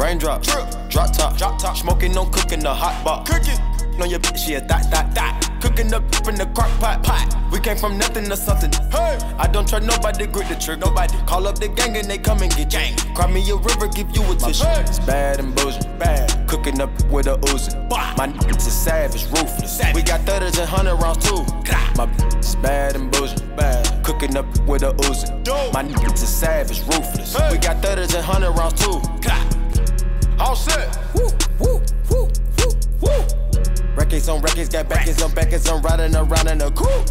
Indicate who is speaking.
Speaker 1: Raindrop, drip, drop top, drop top. Smoking on cooking the hot pot. Cooking on your bitch, she a that that that. Cooking up in the crock pot pot. We came from nothing to something. Hey, I don't trust nobody, grip the trick. Nobody call up the gang and they come and get gang. Cry me a river, give you a tissue. It's bad and bullshit, bad. Cooking up with a Uzi. My niggas is savage, ruthless. Savage. We got thudders and hundred rounds too. My bitch is bad and bullshit, bad. Cooking up with a Uzi. My niggas is savage, ruthless. We got thudders and hundred rounds too. Records on records, got backers on backers, I'm riding around in a coupe.